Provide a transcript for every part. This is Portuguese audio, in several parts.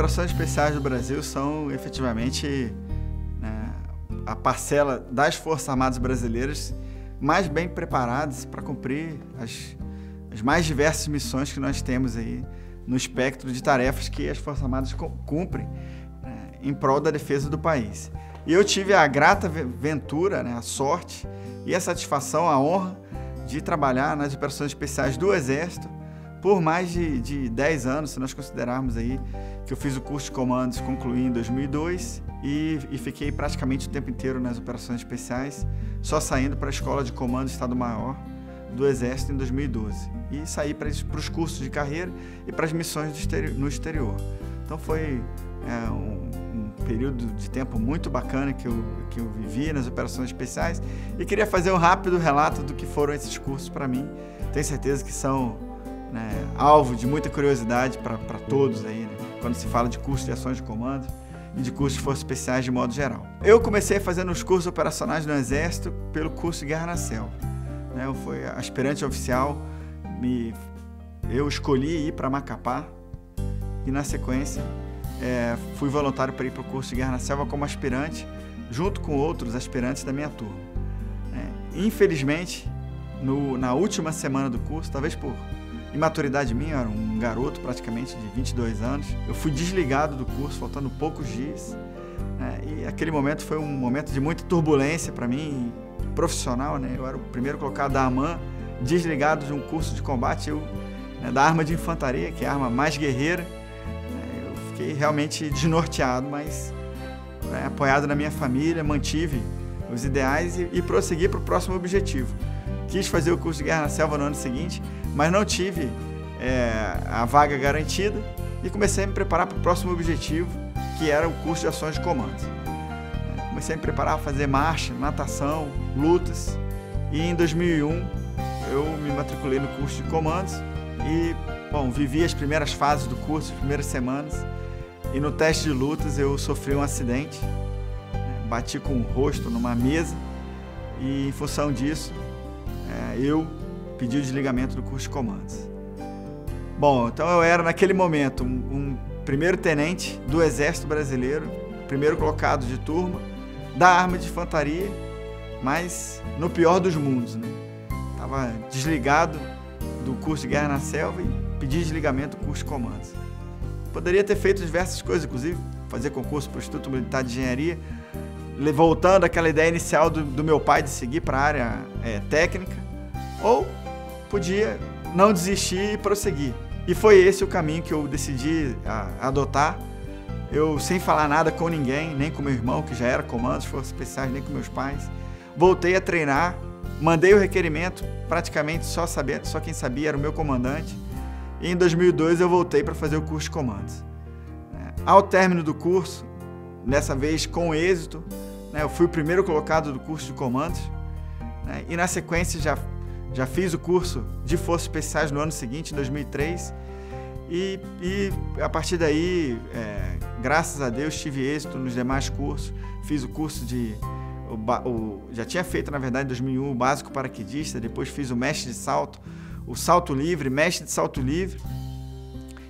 operações especiais do Brasil são efetivamente né, a parcela das Forças Armadas brasileiras mais bem preparadas para cumprir as, as mais diversas missões que nós temos aí no espectro de tarefas que as Forças Armadas cumprem né, em prol da defesa do país. E eu tive a grata ventura, né, a sorte e a satisfação, a honra de trabalhar nas operações especiais do Exército por mais de, de 10 anos, se nós considerarmos aí que eu fiz o curso de comandos, concluí em 2002 e, e fiquei praticamente o tempo inteiro nas operações especiais, só saindo para a Escola de Comando Estado-Maior do Exército em 2012 e saí para os cursos de carreira e para as missões exterior, no exterior. Então foi é, um, um, período de tempo muito bacana que eu, que eu vivi nas operações especiais e queria fazer um rápido relato do que foram esses cursos para mim. Tenho certeza que são né, alvo de muita curiosidade para todos aí, né, quando se fala de curso de ações de comando e de cursos de forças especiais de modo geral. Eu comecei fazendo os cursos operacionais no Exército pelo curso de Guerra na Selva. Né, eu fui aspirante oficial, me, eu escolhi ir para Macapá e na sequência é, fui voluntário para ir para o curso de Guerra na Selva como aspirante, junto com outros aspirantes da minha turma. É, infelizmente, no, na última semana do curso, talvez por imaturidade minha, era um garoto praticamente de 22 anos, eu fui desligado do curso, faltando poucos dias. Né? E aquele momento foi um momento de muita turbulência para mim, profissional. Né? Eu era o primeiro colocado da AMAN, desligado de um curso de combate, eu, né, da arma de infantaria, que é a arma mais guerreira. Né? Eu fiquei realmente desnorteado, mas né, apoiado na minha família, mantive os ideais e, e prossegui para o próximo objetivo. Quis fazer o curso de Guerra na Selva no ano seguinte, mas não tive é, a vaga garantida e comecei a me preparar para o próximo objetivo, que era o curso de ações de comandos. Comecei a me preparar a fazer marcha, natação, lutas e em 2001 eu me matriculei no curso de comandos e, bom, vivi as primeiras fases do curso, as primeiras semanas e no teste de lutas eu sofri um acidente, né, bati com o rosto numa mesa e em função disso é, eu pedi o desligamento do curso de comandos. Bom, então eu era naquele momento um, um primeiro tenente do Exército Brasileiro, primeiro colocado de turma, da arma de infantaria, mas no pior dos mundos, né? Tava desligado do curso de guerra na selva e pedi desligamento do curso de comandos. Poderia ter feito diversas coisas, inclusive fazer concurso para o Instituto Militar de Engenharia, voltando àquela ideia inicial do, do meu pai de seguir para a área é, técnica, ou podia não desistir e prosseguir. E foi esse o caminho que eu decidi adotar. Eu, sem falar nada com ninguém, nem com meu irmão, que já era comando, forças especiais, nem com meus pais, voltei a treinar, mandei o requerimento, praticamente só sabendo, só quem sabia era o meu comandante. E em 2002 eu voltei para fazer o curso de comandos. É, ao término do curso, dessa vez com êxito, né, eu fui o primeiro colocado do curso de comandos. Né, e na sequência já já fiz o curso de Forças Especiais no ano seguinte, em 2003. E, e a partir daí, é, graças a Deus, tive êxito nos demais cursos. Fiz o curso de. O, o, já tinha feito, na verdade, em 2001, o básico paraquedista. Depois fiz o mestre de salto, o salto livre, mestre de salto livre.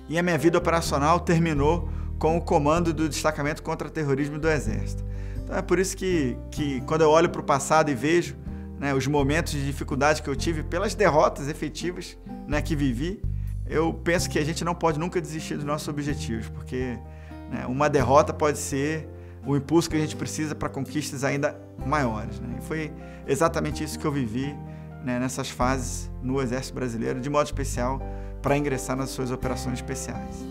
E a minha vida operacional terminou com o comando do destacamento contra terrorismo do Exército. Então é por isso que, que quando eu olho para o passado e vejo né, os momentos de dificuldade que eu tive pelas derrotas efetivas né, que vivi, eu penso que a gente não pode nunca desistir dos nossos objetivos, porque né, uma derrota pode ser o impulso que a gente precisa para conquistas ainda maiores. Né? E foi exatamente isso que eu vivi né, nessas fases no Exército Brasileiro, de modo especial para ingressar nas suas operações especiais.